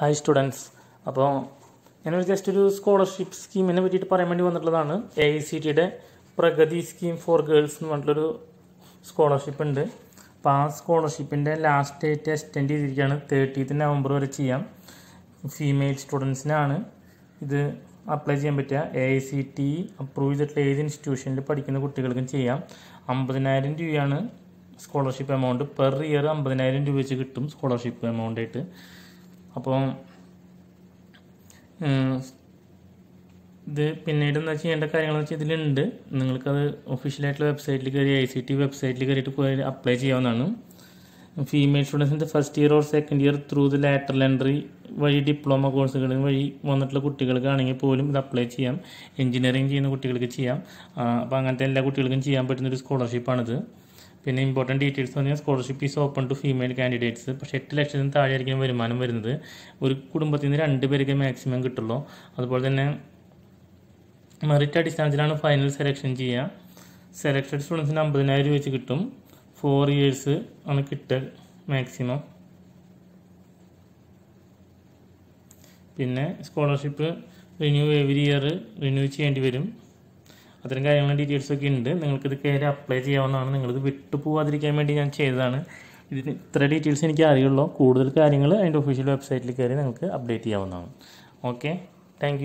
Hi students അപ്പോൾ ഞാനൊരു just ഒരു സ്കോളർഷിപ്പ് സ്കീമിനെ പറ്റിയിട്ട് പറയാൻ വേണ്ടി വന്നിട്ടുള്ളതാണ്. എ ഐ സി ടിയുടെ പ്രഗതി സ്കീം ഫോർ ഗേൾസ് എന്ന് പറഞ്ഞിട്ടൊരു സ്കോളർഷിപ്പ് ഉണ്ട്. അപ്പോൾ ആ സ്കോളർഷിപ്പിന്റെ ലാസ്റ്റ് ഡേറ്റ് എക്സ്റ്റെൻഡ് ചെയ്തിരിക്കുകയാണ്. തേർട്ടീത്ത് നവംബർ വരെ ചെയ്യാം. ഫീമെയിൽ സ്റ്റുഡൻസിനാണ് ഇത് അപ്ലൈ ചെയ്യാൻ പറ്റുക. A I C T approve ചെയ്തിട്ടുള്ള ഏത് ഇൻസ്റ്റിറ്റ്യൂഷനിൽ പഠിക്കുന്ന കുട്ടികൾക്കും ചെയ്യാം. അമ്പതിനായിരം രൂപയാണ് സ്കോളർഷിപ്പ് എമൗണ്ട് പെർ ഇയർ അമ്പതിനായിരം രൂപ വെച്ച് കിട്ടും സ്കോളർഷിപ്പ് എമൗണ്ട് ആയിട്ട്. അപ്പോൾ ഇത് പിന്നീട് എന്താ ചെയ്യേണ്ട കാര്യങ്ങളെന്ന് വെച്ചാൽ ഇതിലുണ്ട്. നിങ്ങൾക്കത് ഒഫീഷ്യലായിട്ടുള്ള വെബ്സൈറ്റിൽ കയറി ഐ സി ടി വെബ്സൈറ്റിൽ കയറിയിട്ട് പോയി അപ്ലൈ ചെയ്യാവുന്നതാണ്. Female സ്റ്റുഡൻസിന്റെ first year or second year through the lateral entry വഴി ഡിപ്ലോമ കോഴ്സുകൾ വഴി വന്നിട്ടുള്ള കുട്ടികൾക്കാണെങ്കിൽ പോലും ഇത് അപ്ലൈ ചെയ്യാം. എഞ്ചിനീയറിംഗ് ചെയ്യുന്ന കുട്ടികൾക്ക് ചെയ്യാം. അപ്പോൾ അങ്ങനത്തെ എല്ലാ കുട്ടികൾക്കും ചെയ്യാൻ പറ്റുന്ന ഒരു സ്കോളർഷിപ്പാണിത് പിന്നെ ഇമ്പോർട്ടന്റ് ഡീറ്റെയിൽസ് പറഞ്ഞാൽ scholarship is open to female candidates പക്ഷേ എട്ട് ലക്ഷത്തിന് താഴെയായിരിക്കും വരുമാനം വരുന്നത്. ഒരു കുടുംബത്തിൽ നിന്ന് രണ്ട് പേർക്ക് മാക്സിമം കിട്ടുള്ളൂ. അതുപോലെ തന്നെ മെറിറ്റ് അടിസ്ഥാനത്തിലാണ് ഫൈനൽ സെലക്ഷൻ ചെയ്യുക. സെലക്ടഡ് സ്റ്റുഡൻസിന് അമ്പതിനായിരം രൂപ വെച്ച് കിട്ടും. ഫോർ ഇയേഴ്സ് ആണ് കിട്ടുക മാക്സിമം പിന്നെ scholarship renew every year renew ചെയ്യേണ്ടി വരും. അത്തരം കാര്യങ്ങളും ഡീറ്റെയിൽസ് ഒക്കെ ഉണ്ട്. നിങ്ങൾക്കിത് കയറി അപ്ലൈ ചെയ്യാവുന്നതാണ്. നിങ്ങളിത് വിട്ടു പോവാതിരിക്കാൻ വേണ്ടി ഞാൻ ചെയ്തതാണ്. ഇതിന് ഇത്ര ഡീറ്റെയിൽസ് എനിക്ക് അറിയുള്ളൂ. കൂടുതൽ കാര്യങ്ങൾ അതിന്റെ ഒഫീഷ്യൽ വെബ്സൈറ്റിൽ കയറി നിങ്ങൾക്ക് അപ്ഡേറ്റ് ചെയ്യാവുന്നതാണ്. Okay thank